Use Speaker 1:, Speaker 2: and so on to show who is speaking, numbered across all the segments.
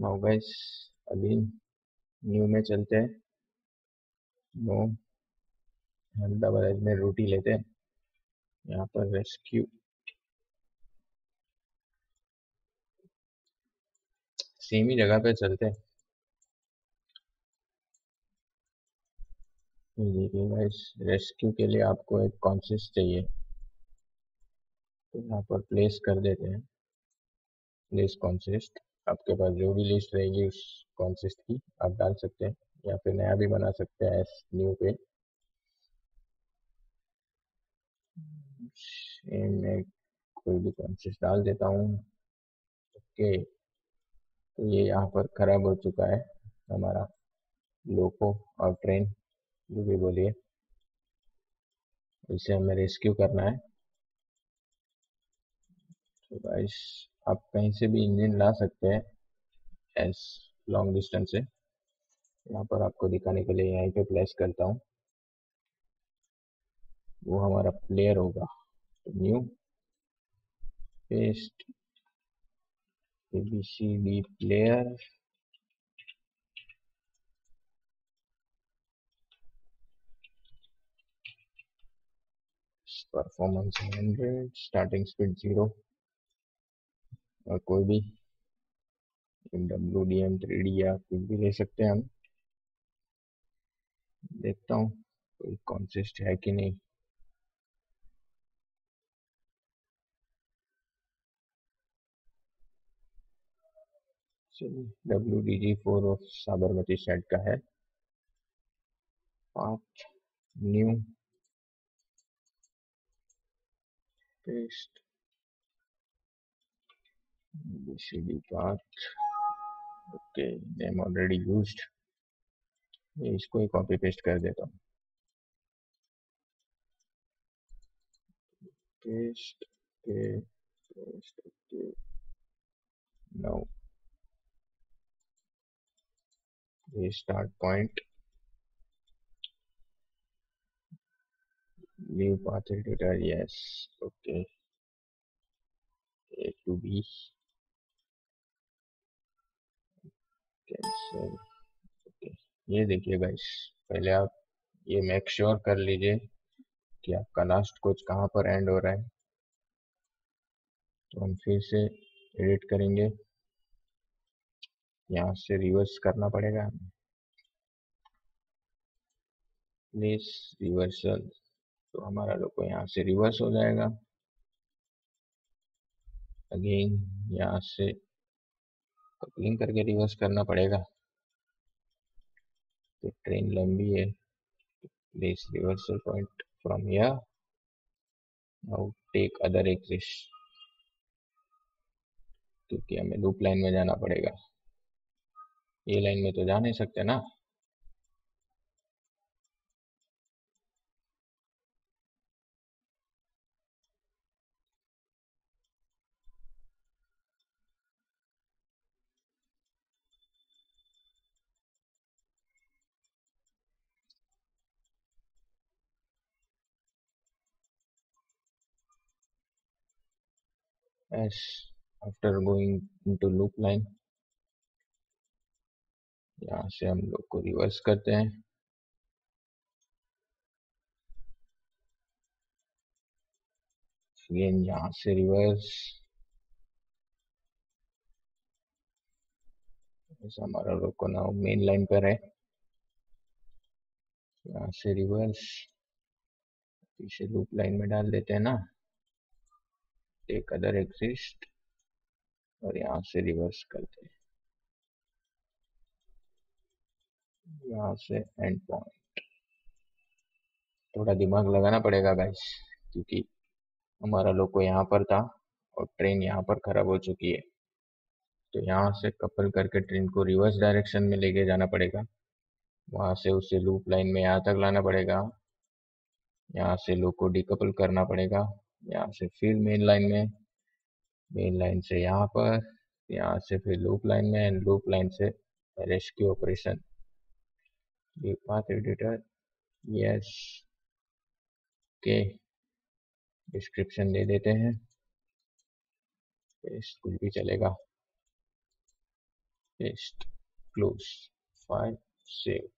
Speaker 1: Now guys अभी new में चलते हैं। नो हम में रोटी लेते हैं। यहाँ पर रेस्क्यू सेम ही जगह पे चलते हैं। देखिए गाइस रेस्क्यू के लिए आपको एक कॉन्सिस्ट चाहिए। तो यहाँ पर प्लेस कर देते हैं। प्लेस कॉन्सिस्ट आपके पास जो भी लिस्ट रहेगी, उस कॉन्सिस्ट की आप डाल सकते हैं, या फिर नया भी बना सकते हैं एस न्यू पे मैं कोई भी कॉन्सिस्ट डाल देता हूँ। ओके तो ये यहाँ पर खराब हो चुका है हमारा लोको और ट्रेन जो भी बोलिए। इसे हमें रेस्क्यू करना है। तो आप कहीं से भी इंजन ला सकते हैं एस लॉन्ग डिस्टेंस से। यहाँ पर आपको दिखाने के लिए यहीं पे प्लेस करता हूँ। वो हमारा प्लेयर होगा। तो new paste D player performance 100 starting speed zero और कोई भी W D M three D या कुछ भी ले सकते हैं हम। देखता हूँ कोई कॉन्सिस्ट है कि नहीं। W D G four of Sabarmati side का है। Path new paste bcd path okay name already used इसको ही कॉपी पेस्ट कर देता हूँ पेस्ट के paste okay now start point new path editor yes okay a to b cancel okay. ये देखिए गाइस पहले आप ये मेक श्योर sure कर लीजिए कि आपका लास्ट कोच कहाँ पर एंड हो रहा है। तो हम फिर से एडिट करेंगे। यहाँ से रिवर्स करना पड़ेगा हमें। प्लीज़ रिवर्सल तो हमारा लोगो यहाँ से रिवर्स हो जाएगा। अगेन यहाँ से कपलिंग करके रिवर्स करना पड़ेगा। तो ट्रेन लंबी है। Place reversal point from here now take other axis क्योंकि हमें लूप लाइन में जाना पड़ेगा। ये लाइन में तो जा नहीं सकते ना? As after going into loop line. यहाँ से हम लोग को रिवर्स करते हैं। अगेन यहाँ से रिवर्स हमारा लोग को ना मेन लाइन पर है। यहाँ से रिवर्स इसे लूप लाइन में डाल देते हैं ना। टेक अदर एग्जिस्ट और यहाँ से रिवर्स करते हैं। यहाँ से एंड पॉइंट थोड़ा दिमाग लगाना पड़ेगा गाइस क्योंकि हमारा लोको यहाँ पर था, और ट्रेन यहाँ पर खराब हो चुकी है। तो यहाँ से कपल करके ट्रेन को रिवर्स डायरेक्शन में लेके जाना पड़ेगा। वहाँ से उसे लूप लाइन में यहाँ तक लाना पड़ेगा। यहाँ से लोको डिकपल करना पड़ेगा। यहाँ से फिर मेन लाइन में मेन लाइन से यहाँ पर, यहाँ से फिर लूप लाइन में एंड लूप लाइन से rescue operation path editor yes के डिस्क्रिप्शन दे देते हैं। पेस्ट कुछ भी चलेगा। Paste, close, file, save.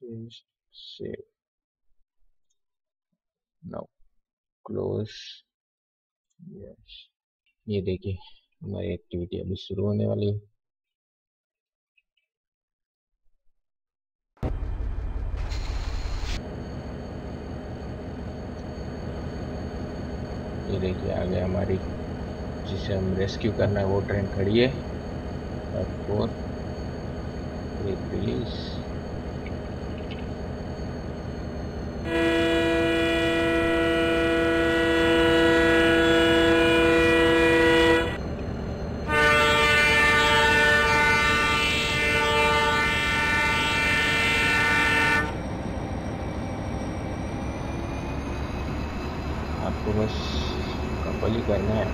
Speaker 1: Paste, save. Now close. Yes. ये देखिए, हमारी एक्टिविटी अभी शुरू होने वाली है। ये देखिए, आगे हमारी जिसे हम रेस्क्यू करना है, वो ट्रेन खड़ी है। फोर रिलीज़ आपको बस कपल ही करना है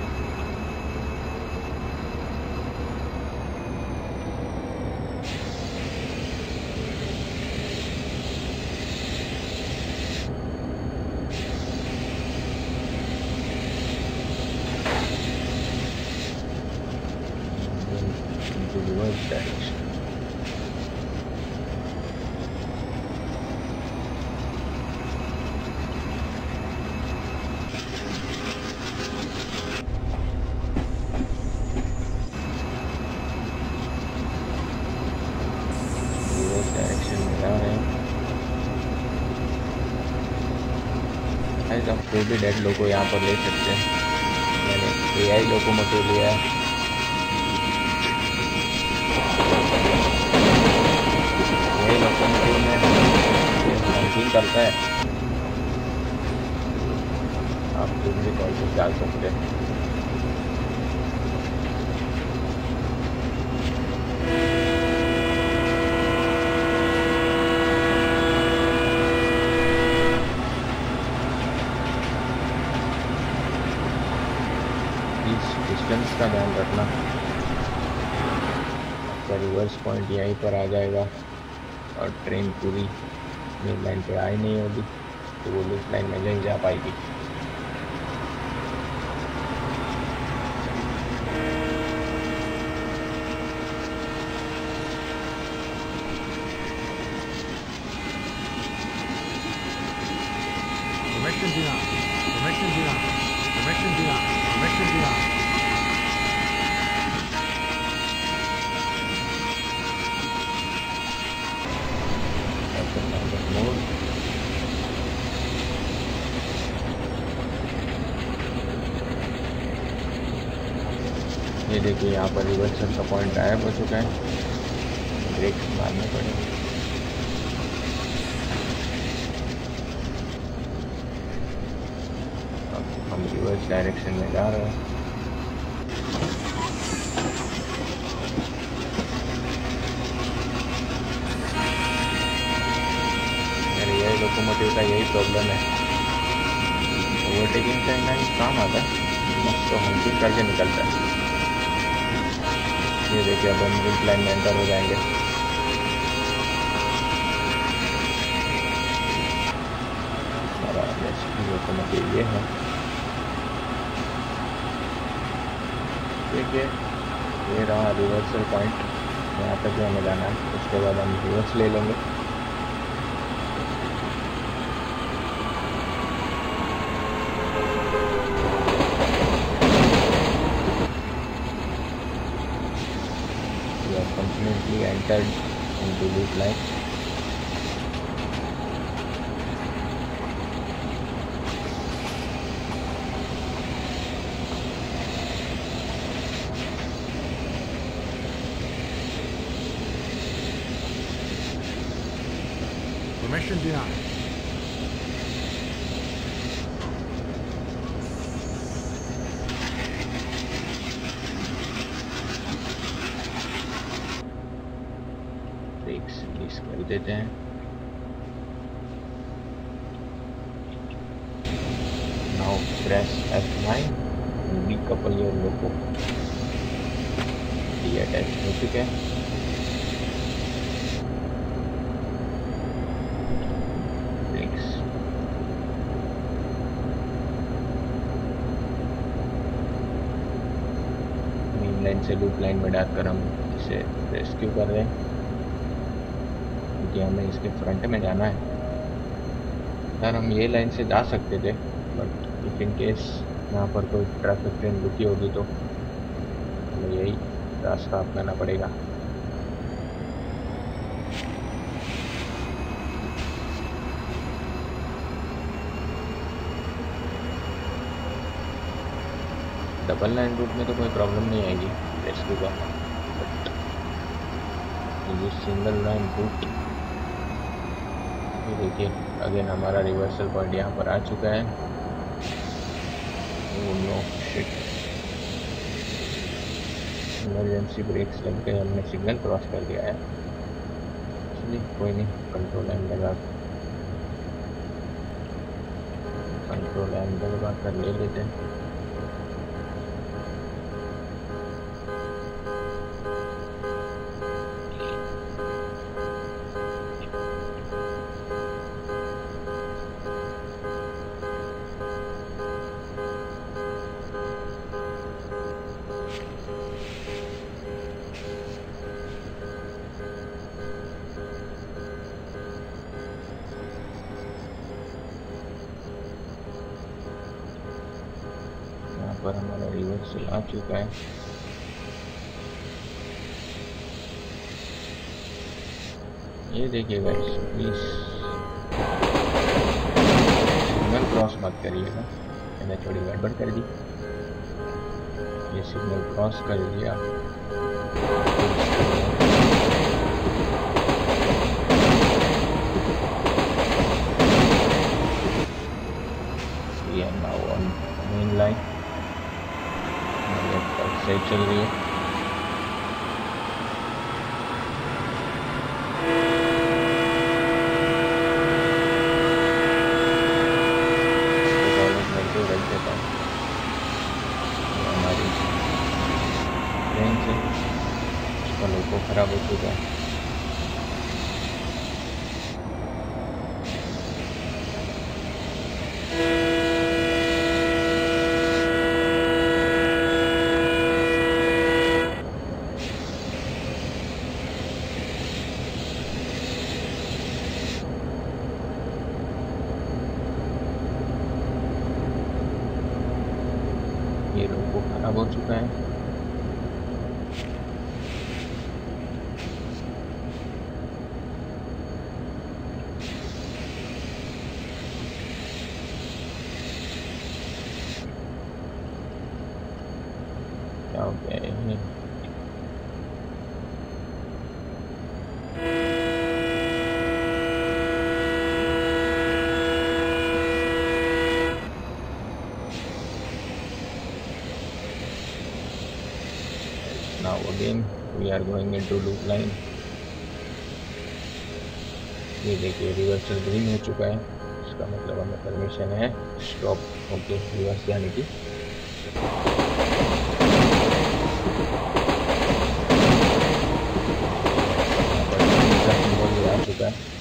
Speaker 1: into reverse direction. Reverse direction में जा रहे हैं गाइस आप कोई भी डेड लोगों यहाँ पर ले सकते हैं। मैंने ए आई लोकोमोटिव लिया है। ये लोकोमोटिव में पंचिंग करता है। आप कुछ भी कॉल पर डाल सकते हैं प्लीज़ डिस्टेंस का ध्यान रखना आपका रिवर्स पॉइंट यहीं पर आ जाएगा। और ट्रेन पूरी मेन लाइन पर आई नहीं होगी तो वो लूप लाइन में नहीं जा पाएगी। ये देखिए, यहाँ पर रिवर्सल का पॉइंट गायब हो चुका है। ब्रेक मारने पड़ेंगे। हम रिवर्स डायरेक्शन में जा रहे हैं। यही लोकोमोटिव का यही प्रॉब्लम है। ओवरटेकिंग टाइम में काम आता है। तो हंटिंग करके निकलता है। ये देखिए, अब हम रूट लाइन में एंटर हो जाएँगे। लोकोमोटिव ये है। देखिए ये रहा रिवर्सल पॉइंट यहाँ तक हमें जाना है। उसके बाद हम रिवर्स ले लेंगे। shifted into loop like Permission denied. देते हैं। Now press F9 decouple your loco ये अटैच हो चुके हैं। से लूप लाइन में डालकर हम इसे रेस्क्यू कर रहे हैं। क्योंकि हमें इसके फ्रंट में जाना है। यार हम ये लाइन से जा सकते थे बट इफ़ इन केस यहाँ पर कोई ट्रैफ़िक ट्रेन रुकी होगी तो हमें यही रास्ता अपनाना पड़ेगा। डबल लाइन रूट में तो कोई प्रॉब्लम नहीं आएगी रेस्क्यू का बट सिंगल लाइन रूट देखिए, अगेन हमारा रिवर्सल पॉइंट यहाँ पर आ चुका है। नो शिट इमरजेंसी ब्रेक्स लग गए, हमने सिग्नल क्रॉस कर दिया है। चलिए, कोई नहीं कंट्रोल लाइन लगा कंट्रोल लाइन लगा कर ले लेते हैं। रिवर्सल आ चुका है ये देखिएगा प्लीज़ सिग्नल क्रॉस मत करिएगा मैंने थोड़ी गड़बड़ कर दी। ये सिग्नल क्रॉस कर दिया। Are now on main line. सही चल रही है हमारी ट्रेन से उसका लोगों खराब हो चुका है ये लोगो खराब हो चुका है क्या हो गया ये now again. We are going into loop line. ये देखिए रिवर्सल ग्रीन हो चुका है। इसका मतलब हमें परमिशन है। स्टॉप ओके रिवर्स जाने की यहाँ पर तीसरा symbol भी आ चुका है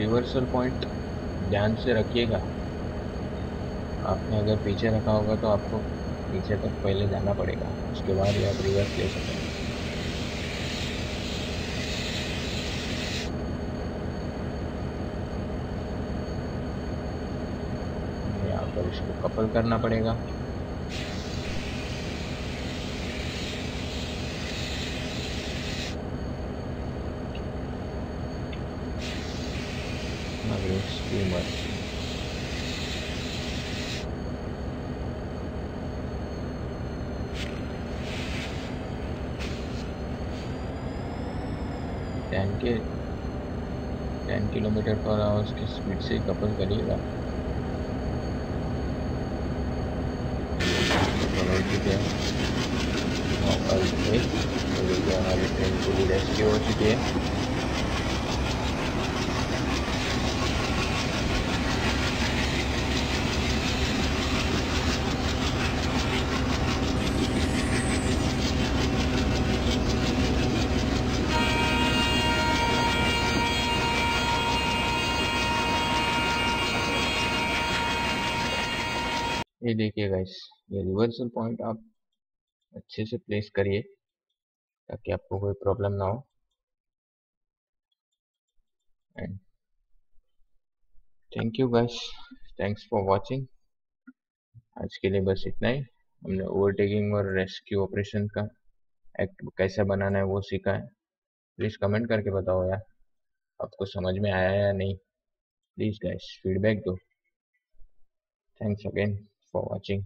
Speaker 1: रिवर्सल पॉइंट ध्यान से रखिएगा। आपने अगर पीछे रखा होगा तो आपको पीछे तक पहले जाना पड़ेगा। उसके बाद ही आप रिवर्स ले सकेंगे यहाँ पर इसको कपल करना पड़ेगा। Another steamer. टेन के टेन किलोमीटर पर आवर्स की स्पीड से कपल करिएगा हो चुकी है ये देखिए गाइस ये रिवर्सल पॉइंट आप अच्छे से प्लेस करिए, ताकि आपको कोई प्रॉब्लम ना हो। And thank you guys thanks for watching आज के लिए बस इतना ही। हमने ओवरटेकिंग और रेस्क्यू ऑपरेशन का एक्ट कैसे बनाना है वो सीखा है। प्लीज़ कमेंट करके बताओ यार, आपको समझ में आया या नहीं। प्लीज़ गाइस फीडबैक दो। Thanks again for watching